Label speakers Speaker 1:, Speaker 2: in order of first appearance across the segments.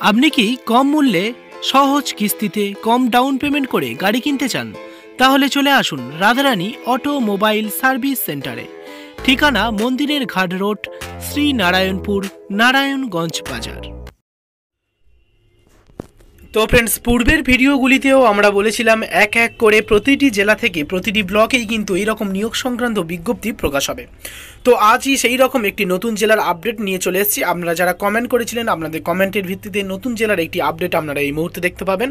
Speaker 1: আপনি কি কম মূল্যে, সহজ কিস্তিতে কম ডাউন পেমেন্ট করে গাড়ি কিনতে চান? তাহলে চলে আসুন রাধারানী অটো মোবাইল সার্ভিস সেন্টারে। ঠিকানা মন্দিরের ঘাট রোড, শ্রীনারায়ণপুর, নারায়ণগঞ্জ বাজার। তো ফ্রেন্ডস পূর্বের ভিডিওগুলিতেও আমরা বলেছিলাম, এক এক করে প্রতিটি জেলা থেকে প্রতিটি ব্লকেই কিন্তু এইরকম নিয়োগ সংক্রান্ত বিজ্ঞপ্তি প্রকাশ হবে। তো আজই সেই রকম একটি নতুন জেলার আপডেট নিয়ে চলে এসেছি। আপনারা যারা কমেন্ট করেছিলেন, আপনাদের কমেন্টের ভিত্তিতে নতুন জেলার একটি আপডেট আপনারা এই মুহূর্তে দেখতে পাবেন।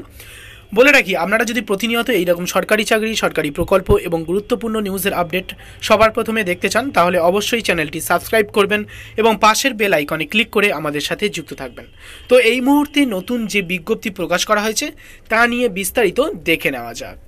Speaker 1: বলে রাখি, আপনারা যদি প্রতিনিয়ত এইরকম সরকারি চাকরি, সরকারি প্রকল্প এবং গুরুত্বপূর্ণ নিউজের আপডেট সবার প্রথমে দেখতে চান, তাহলে অবশ্যই চ্যানেলটি সাবস্ক্রাইব করবেন এবং পাশের বেল আইকনে ক্লিক করে আমাদের সাথে যুক্ত থাকবেন। তো এই মুহূর্তে নতুন যে বিজ্ঞপ্তি প্রকাশ করা হয়েছে, তা নিয়ে বিস্তারিত দেখে নেওয়া যাক।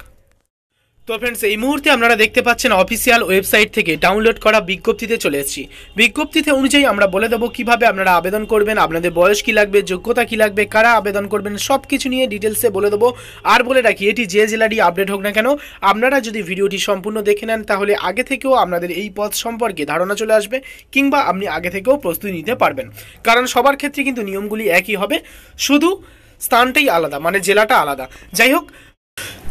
Speaker 1: তো ফ্রেন্ডস এই মুহূর্তে আপনারা দেখতে পাচ্ছেন অফিসিয়াল ওয়েবসাইট থেকে ডাউনলোড করা বিজ্ঞপ্তিতে চলে এসেছি। বিজ্ঞপ্তিতে অনুযায়ী আমরা বলে দেবো কীভাবে আপনারা আবেদন করবেন, আপনাদের বয়স কি লাগবে, যোগ্যতা কি লাগবে, কারা আবেদন করবেন সব কিছু নিয়ে ডিটেলসে বলে দেবো। আর বলে রাখি, এটি যে জেলারই আপডেট হোক না কেন, আপনারা যদি ভিডিওটি সম্পূর্ণ দেখে নেন, তাহলে আগে থেকেও আপনাদের এই পথ সম্পর্কে ধারণা চলে আসবে, কিংবা আপনি আগে থেকেও প্রস্তুতি নিতে পারবেন। কারণ সবার ক্ষেত্রে কিন্তু নিয়মগুলি একই হবে, শুধু স্থানটাই আলাদা মানে জেলাটা আলাদা। যাই হোক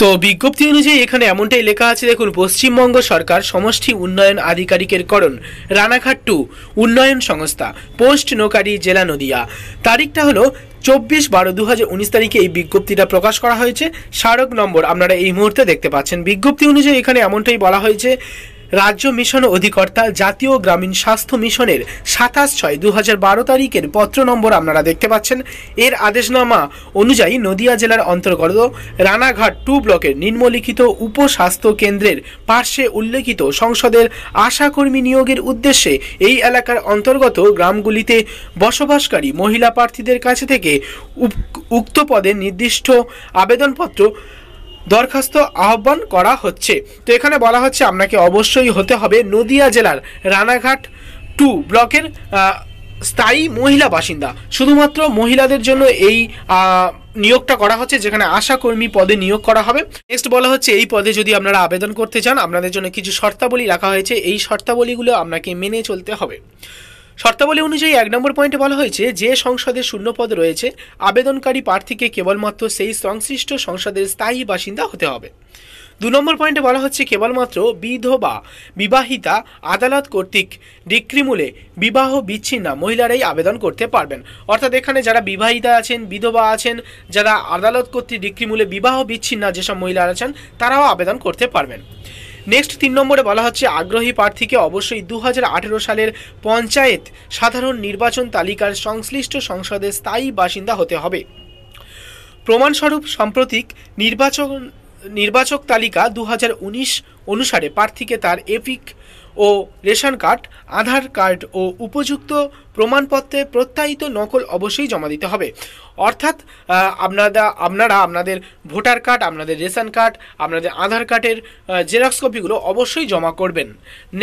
Speaker 1: তো বিজ্ঞপ্তি অনুযায়ী এখানে এমনটাই লেখা আছে, দেখুন, পশ্চিমবঙ্গ সরকার সমষ্টি উন্নয়ন আধিকারিকের করণ, রানাঘাট টু, উন্নয়ন সংস্থা, পোস্ট নোকারি জেলা নদিয়া। তারিখটা হলো চব্বিশ বারো দু হাজার উনিশ তারিখে এই বিজ্ঞপ্তিটা প্রকাশ করা হয়েছে। স্মারক নম্বর আপনারা এই মুহূর্তে দেখতে পাচ্ছেন। বিজ্ঞপ্তি অনুযায়ী এখানে এমনটাই বলা হয়েছে রাজ্য মিশন অধিকর্তা জাতীয় গ্রামীণ স্বাস্থ্য মিশনের সাতাশ ছয় দু হাজার বারো তারিখের পত্র নম্বর আপনারা দেখতে পাচ্ছেন। এর আদেশনামা অনুযায়ী নদিয়া জেলার অন্তর্গত রানাঘাট টু ব্লকের নিম্নলিখিত উপস্বাস্থ্য কেন্দ্রের পার্শ্বে উল্লেখিত সংসদের আশাকর্মী নিয়োগের উদ্দেশ্যে এই এলাকার অন্তর্গত গ্রামগুলিতে বসবাসকারী মহিলা প্রার্থীদের কাছে থেকে উক্ত পদে নির্দিষ্ট আবেদনপত্র দরখাস্ত আহ্বান করা হচ্ছে। তো এখানে বলা হচ্ছে আপনাকে অবশ্যই হতে হবে নদিয়া জেলার রানাঘাট টু ব্লকের স্থায়ী মহিলা বাসিন্দা। শুধুমাত্র মহিলাদের জন্য এই নিয়োগটা করা হচ্ছে, যেখানে আশাকর্মী পদে নিয়োগ করা হবে। নেক্সট বলা হচ্ছে এই পদে যদি আপনারা আবেদন করতে চান, আপনাদের জন্য কিছু শর্তাবলী রাখা হয়েছে। এই শর্তাবলীগুলো আপনাকে মেনে চলতে হবে। শর্তাবলী অনুযায়ী এক নম্বর পয়েন্টে বলা হয়েছে, যে সংসদের শূন্যপদ রয়েছে, আবেদনকারী প্রার্থীকে কেবলমাত্র সেই সংশ্লিষ্ট সংসদের স্থায়ী বাসিন্দা হতে হবে। দু নম্বর পয়েন্টে বলা হচ্ছে, কেবলমাত্র বিধবা, বিবাহিতা, আদালত কর্তৃক ডিক্রিমূলে বিবাহ বিচ্ছিন্না মহিলারাই আবেদন করতে পারবেন। অর্থাৎ এখানে যারা বিবাহিতা আছেন, বিধবা আছেন, যারা আদালত কর্তৃক ডিক্রিমূলে বিবাহ বিচ্ছিন্না যেসব মহিলারা আছেন, তারাও আবেদন করতে পারবেন। নেক্সট তিন নম্বরে বলা হচ্ছে, আগ্রহী প্রার্থীকে অবশ্যই দু হাজার আঠেরো সালের পঞ্চায়েত সাধারণ নির্বাচন তালিকার সংশ্লিষ্ট সংসদের স্থায়ী বাসিন্দা হতে হবে। প্রমাণস্বরূপ সাম্প্রতিক নির্বাচন, নির্বাচক তালিকা দু হাজার উনিশ অনুসারে প্রার্থীকে তার এপিক ও রেশন কার্ড, আধার কার্ড ও উপযুক্ত প্রমাণপত্রে প্রত্যায়িত নকল অবশ্যই জমা দিতে হবে। অর্থাৎ আপনারা আপনারা আপনাদের ভোটার কার্ড, আপনাদের রেশন কার্ড, আপনাদের আধার কার্ডের জেরক্স কপিগুলো অবশ্যই জমা করবেন।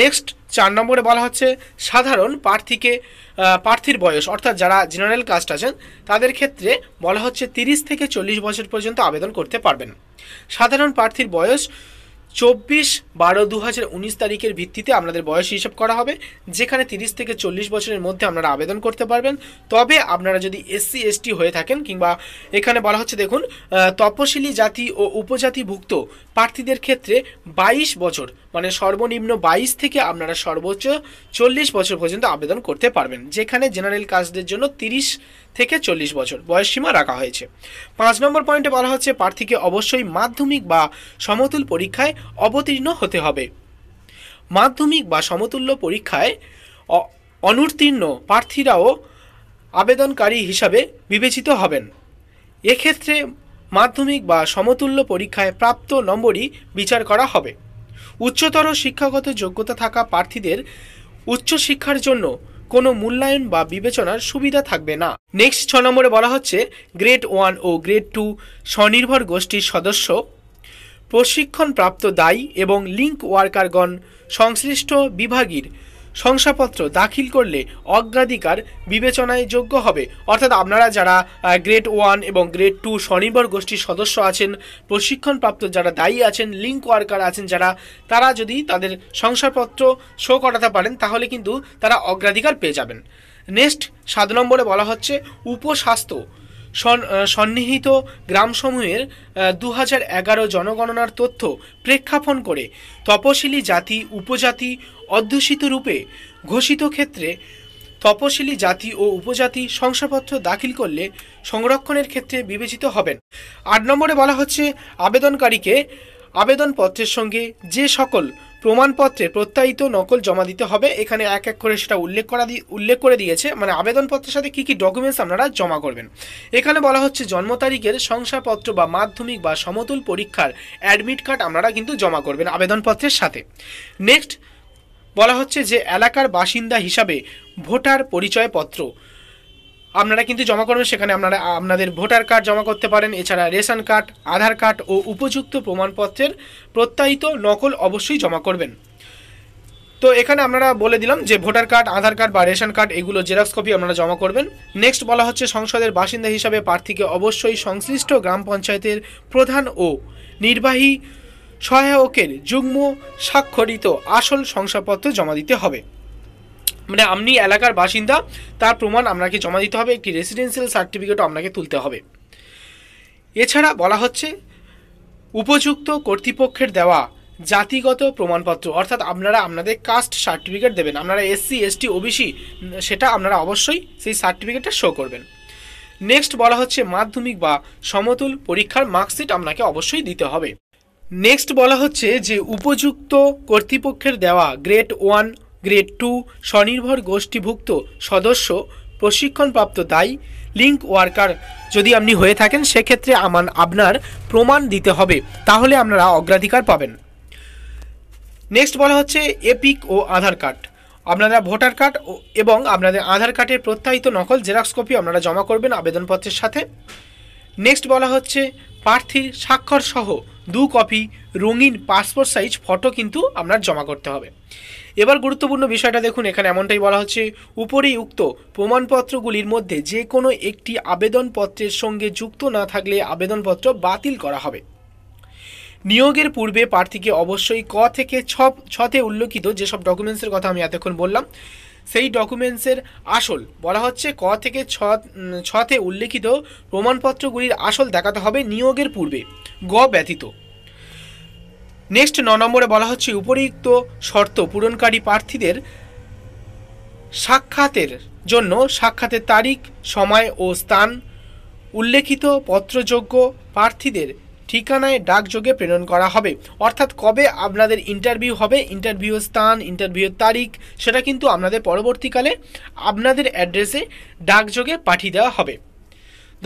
Speaker 1: নেক্সট চার নম্বরে বলা হচ্ছে, সাধারণ প্রার্থীকে প্রার্থীর বয়স, অর্থাৎ যারা জেনারেল কাস্ট আছেন, তাদের ক্ষেত্রে বলা হচ্ছে তিরিশ থেকে চল্লিশ বছর পর্যন্ত আবেদন করতে পারবেন। সাধারণ প্রার্থীর বয়স চব্বিশ বারো দু হাজার উনিশ তারিখের ভিত্তিতে আপনাদের বয়স হিসাব করা হবে, যেখানে তিরিশ থেকে চল্লিশ বছরের মধ্যে আপনারা আবেদন করতে পারবেন। তবে আপনারা যদি এসসি এসটি হয়ে থাকেন কিংবা এখানে বলা হচ্ছে দেখুন তপশিলি জাতি ও উপজাতিভুক্ত প্রার্থীদের ক্ষেত্রে বাইশ বছর মানে সর্বনিম্ন বাইশ থেকে আপনারা সর্বোচ্চ চল্লিশ বছর পর্যন্ত আবেদন করতে পারবেন, যেখানে জেনারেল কাস্টদের জন্য তিরিশ থেকে চল্লিশ বছর বয়সসীমা রাখা হয়েছে। পাঁচ নম্বর পয়েন্টে বলা হচ্ছে, প্রার্থীকে অবশ্যই মাধ্যমিক বা সমতুল পরীক্ষায় অবতীর্ণ হতে হবে। মাধ্যমিক বা সমতুল্য পরীক্ষায় অনুত্তীর্ণ প্রার্থীরাও আবেদনকারী হিসাবে বিবেচিত হবেন। এক্ষেত্রে মাধ্যমিক বা সমতুল্য পরীক্ষায় প্রাপ্ত নম্বরই বিচার করা হবে। উচ্চতর শিক্ষাগত যোগ্যতা থাকা প্রার্থীদের উচ্চশিক্ষার জন্য কোনো মূল্যায়ন বা বিবেচনার সুবিধা থাকবে না। নেক্সট ছ নম্বরে বলা হচ্ছে, গ্রেড ওয়ান ও গ্রেড টু স্বনির্ভর গোষ্ঠীর সদস্য, প্রশিক্ষণপ্রাপ্ত দায়ী এবং লিঙ্ক ওয়ার্কারগণ সংশ্লিষ্ট বিভাগীর শংসাপত্র দাখিল করলে অগ্রাধিকার বিবেচনায় যোগ্য হবে। অর্থাৎ আপনারা যারা গ্রেড ওয়ান এবং গ্রেড টু স্বনির্ভর গোষ্ঠীর সদস্য আছেন, প্রশিক্ষণপ্রাপ্ত যারা দায়ী আছেন লিঙ্ক ওয়ার্কার আছেন যারা, তারা যদি তাদের শংসাপত্র শো করাতে পারেন, তাহলে কিন্তু তারা অগ্রাধিকার পেয়ে যাবেন। নেক্সট সাত নম্বরে বলা হচ্ছে উপস্বাস্থ্য। সন্নিহিত গ্রামসমূহের দু হাজার এগারো জনগণনার তথ্য প্রেক্ষাপন করে তপশিলি জাতি উপজাতি অধ্যুষিত রূপে ঘোষিত ক্ষেত্রে তপশিলি জাতি ও উপজাতি শংসাপত্র দাখিল করলে সংরক্ষণের ক্ষেত্রে বিবেচিত হবেন। আট নম্বরে বলা হচ্ছে, আবেদনকারীকে আবেদনপত্রের সঙ্গে যে সকল প্রমাণপত্রে প্রত্যায়িত নকল জমা দিতে হবে। এখানে এক এক করে সেটা উল্লেখ করা উল্লেখ করে দিয়েছে। মানে আবেদনপত্রের সাথে কী কী ডকুমেন্টস আপনারা জমা করবেন। এখানে বলা হচ্ছে জন্ম তারিখের শংসাপত্র বা মাধ্যমিক বা সমতুল পরীক্ষার অ্যাডমিট কার্ড আপনারা কিন্তু জমা করবেন আবেদনপত্রের সাথে। নেক্সট বলা হচ্ছে যে এলাকার বাসিন্দা হিসাবে ভোটার পরিচয়পত্র আপনারা কিন্তু জমা করবেন, সেখানে আপনারা, আপনাদের ভোটার কার্ড জমা করতে পারেন, এছাড়া রেশন কার্ড, আধার কার্ড ও উপযুক্ত প্রমাণপত্রের প্রত্যায়িত নকল অবশ্যই জমা করবেন। তো এখানে আপনারা বলে দিলাম যে ভোটার কার্ড, আধার কার্ড বা রেশন কার্ড, এগুলো জেরক্স কপি আপনারা জমা করবেন। নেক্সট বলা হচ্ছে সংসদের বাসিন্দা হিসাবে প্রার্থীকে অবশ্যই সংশ্লিষ্ট গ্রাম পঞ্চায়েতের প্রধান ও নির্বাহী সহায়কের যুগ্ম স্বাক্ষরিত আসল শংসাপত্র জমা দিতে হবে। মানে আপনি এলাকার বাসিন্দা, তার প্রমাণ আপনাকে জমা দিতে হবে, একটি রেসিডেন্সিয়াল সার্টিফিকেটও আপনাকে তুলতে হবে। এছাড়া বলা হচ্ছে, উপযুক্ত কর্তৃপক্ষের দেওয়া জাতিগত প্রমাণপত্র, অর্থাৎ আপনারা আপনাদের কাস্ট সার্টিফিকেট দেবেন, আপনারা এসসি এসটি ওবিসি সেটা আপনারা অবশ্যই সেই সার্টিফিকেটটা শো করবেন। নেক্সট বলা হচ্ছে, মাধ্যমিক বা সমতুল পরীক্ষার মার্কশিট আপনাকে অবশ্যই দিতে হবে। নেক্সট বলা হচ্ছে যে, উপযুক্ত কর্তৃপক্ষের দেওয়া গ্রেড ওয়ান গ্রেড টু স্বনির্ভর গোষ্ঠীভুক্ত সদস্য, প্রশিক্ষণপ্রাপ্ত দায়ী, লিঙ্ক ওয়ার্কার। যদি আপনি হয়ে থাকেন, সেক্ষেত্রে আমার আপনার প্রমাণ দিতে হবে। তাহলে আপনারা অগ্রাধিকার পাবেন। নেক্সট বলা হচ্ছে এপিক ও আধার কার্ড। আপনারা ভোটার কার্ড এবং আপনাদের আধার কার্ডের প্রত্যায়িত নকল জেরক্স কপি আপনারা জমা করবেন আবেদনপত্রের সাথে। নেক্সট বলা হচ্ছে প্রার্থীর স্বাক্ষর সহ দু কপি রঙিন পাসপোর্ট সাইজ ফটো কিন্তু আপনার জমা করতে হবে। এবার গুরুত্বপূর্ণ বিষয়টা দেখুন, এখানে এমনটাই বলা হচ্ছে উপরেই উক্ত প্রমাণপত্রগুলির মধ্যে যে কোনো একটি আবেদনপত্রের সঙ্গে যুক্ত না থাকলে আবেদনপত্র বাতিল করা হবে। নিয়োগের পূর্বে প্রার্থীকে অবশ্যই ক থেকে ছ, ছতে উল্লেখিত যেসব ডকুমেন্টসের কথা আমি এতক্ষণ বললাম, সেই ডকুমেন্টসের আসল বলা হচ্ছে ক থেকে ছ, ছতে উল্লেখিত প্রমাণপত্রগুলির আসল দেখাতে হবে নিয়োগের পূর্বে, গ ব্যতীত। নেক্সট ন নম্বরে বলা হচ্ছে উপরিউক্ত শর্ত পূরণকারী প্রার্থীদের সাক্ষাতের জন্য সাক্ষাতের তারিখ, সময় ও স্থান, উল্লেখিত পত্রযোগ্য প্রার্থীদের ঠিকানায় ডাকযোগে প্রেরণ করা হবে। অর্থাৎ কবে আপনাদের ইন্টারভিউ হবে ইন্টারভিউ স্থান ইন্টারভিউর তারিখ, সেটা কিন্তু আপনাদের পরবর্তীকালে আপনাদের অ্যাড্রেসে ডাকযোগে পাঠিয়ে দেওয়া হবে।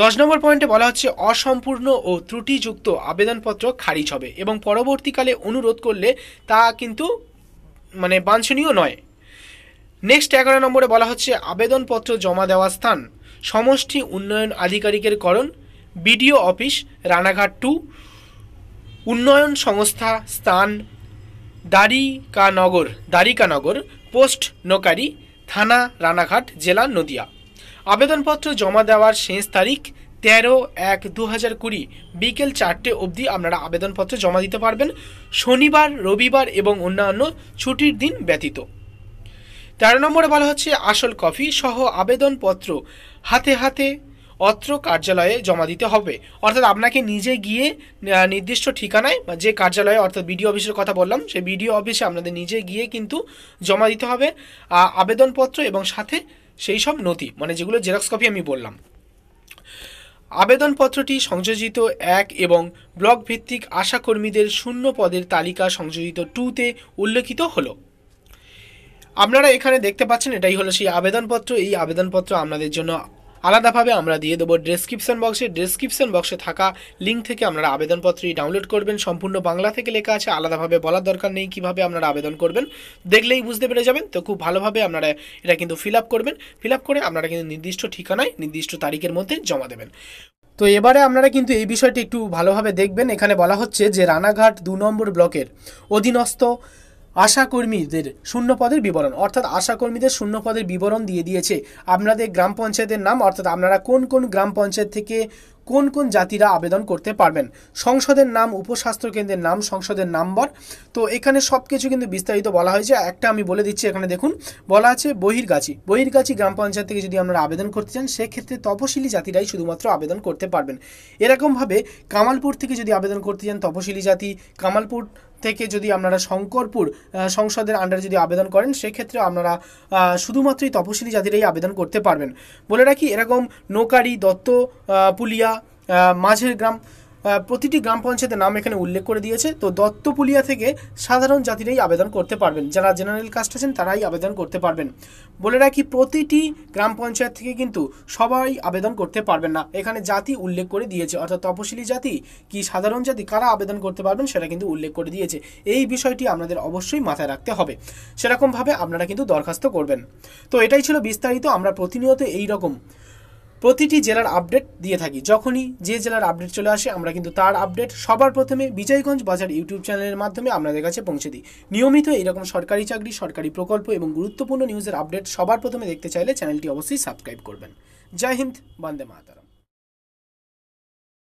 Speaker 1: দশ নম্বর পয়েন্টে বলা হচ্ছে, অসম্পূর্ণ ও ত্রুটিযুক্ত আবেদনপত্র খারিজ হবে এবং পরবর্তীকালে অনুরোধ করলে তা কিন্তু মানে বাঞ্ছনীয় নয়। নেক্সট এগারো নম্বরে বলা হচ্ছে, আবেদনপত্র জমা দেওয়া স্থান, সমষ্টি উন্নয়ন আধিকারিকের করণ, বিডিও অফিস, রানাঘাট টু, উন্নয়ন সংস্থা, স্থান, দ্বারিকানগর দ্বারিকানগর, পোস্ট, নোকারি, থানা, রানাঘাট, জেলা, নদিয়া। আবেদনপত্র জমা দেওয়ার শেষ তারিখ তেরো এক দু হাজার কুড়ি বিকেল চারটে অবধি আপনারা আবেদনপত্র জমা দিতে পারবেন। শনিবার, রবিবার এবং অন্যান্য ছুটির দিন ব্যতীত। তেরো নম্বরে বলা হচ্ছে, আসল কপি সহ আবেদনপত্র হাতে হাতে অত্র কার্যালয়ে জমা দিতে হবে। অর্থাৎ আপনাকে নিজে গিয়ে নির্দিষ্ট ঠিকানায় বা যে কার্যালয়ে, অর্থাৎ বিডিও অফিসের কথা বললাম, সেই বিডিও অফিসে আপনাদের নিজে গিয়ে কিন্তু জমা দিতে হবে। আবেদনপত্র এবং সাথে সেই সব নথি মানে যেগুলো জেরক্স কপি আমি বললাম। আবেদনপত্রটি সংযোজিত এক এবং ব্লক ভিত্তিক আশাকর্মীদের শূন্য পদের তালিকা সংযোজিত টুতে উল্লেখিত হলো। আপনারা এখানে দেখতে পাচ্ছেন এটাই হলো সেই আবেদনপত্র। এই আবেদনপত্র আপনাদের জন্য আলাদাভাবে আমরা দিয়ে দেবো ডেসক্রিপশন বক্সে ডেসক্রিপশন বক্সে থাকা লিঙ্ক থেকে আপনারা আবেদনপত্রটি ডাউনলোড করবেন। সম্পূর্ণ বাংলা থেকে লেখা আছে, আলাদাভাবে বলার দরকার নেই কীভাবে আপনারা আবেদন করবেন। দেখলেই বুঝতে পেরে যাবেন। তো খুব ভালোভাবে আপনারা এটা কিন্তু ফিল আপ করবেন। ফিল আপ করে আপনারা কিন্তু নির্দিষ্ট ঠিকানায়, নির্দিষ্ট তারিখের মধ্যে জমা দেবেন। তো এবারে আপনারা কিন্তু এই বিষয়টি একটু ভালোভাবে দেখবেন। এখানে বলা হচ্ছে যে রানাঘাট দু নম্বর ব্লকের অধীনস্থ আশাকর্মীদের শূন্য পদের বিবরণ, অর্থাৎ আশাকর্মীদের শূন্য পদের বিবরণ দিয়ে দিয়েছে আপনাদের গ্রাম পঞ্চায়েতের নাম, অর্থাৎ আপনারা কোন কোন গ্রাম পঞ্চায়েত থেকে কোন কোন জাতিরা আবেদন করতে পারবেন। সংসদের নাম উপস্বাস্থ্য কেন্দ্রের নাম, সংসদের নাম্বার। তো এখানে সব কিছু কিন্তু বিস্তারিত বলা হয়েছে। একটা আমি বলে দিচ্ছি এখানে দেখুন। বলা আছে বহির্গাছি। বহির্গাছি গ্রাম পঞ্চায়েত থেকে যদি আপনারা আবেদন করতে চান, সেক্ষেত্রে তপশিলি জাতিরাই শুধুমাত্র আবেদন করতে পারবেন। এরকমভাবে কামালপুর থেকে যদি আবেদন করতে চান তপশিলি জাতি, কামালপুর থেকে যদি আপনারা শঙ্করপুর সংসদের আন্ডারে যদি আবেদন করেন, সেক্ষেত্রে আপনারা শুধুমাত্রই তপশিলি জাতিরাই আবেদন করতে পারবেন। বলে রাখি, এরকম নোকারি, দত্ত পুলিয়া মাঝের গ্রাম প্রতিটি গ্রাম পঞ্চায়েতের নাম এখানে উল্লেখ করে দিয়েছে। তো দত্তপুলিয়া থেকে সাধারণ জাতিরাই আবেদন করতে পারবেন। যারা জেনারেল কাস্ট আছেন, তারাই আবেদন করতে পারবেন। বলে রাখি, প্রতিটি গ্রাম পঞ্চায়েত থেকে কিন্তু সবাই আবেদন করতে পারবেন না। এখানে জাতি উল্লেখ করে দিয়েছে, অর্থাৎ তপশিলি জাতি কি সাধারণ জাতি, কারা আবেদন করতে পারবেন সেটা কিন্তু উল্লেখ করে দিয়েছে। এই বিষয়টি আপনাদের অবশ্যই মাথায় রাখতে হবে। সেরকমভাবে আপনারা কিন্তু দরখাস্ত করবেন। তো এটাই ছিল বিস্তারিত। আমরা প্রতিনিয়ত এই রকম প্রতিটি জেলার আপডেট দিয়ে থাকি। যখনই যে জেলার আপডেট চলে আসে, আমরা কিন্তু তার আপডেট সবার প্রথমে বিজয়গঞ্জ বাজার ইউটিউব চ্যানেলের মাধ্যমে আপনাদের কাছে পৌঁছে দিই। নিয়মিত এরকম সরকারি চাকরি, সরকারি প্রকল্প এবং গুরুত্বপূর্ণ নিউজের আপডেট সবার প্রথমে দেখতে চাইলে চ্যানেলটি অবশ্যই সাবস্ক্রাইব করবেন। জয় হিন্দ, বন্দে মাতারাম।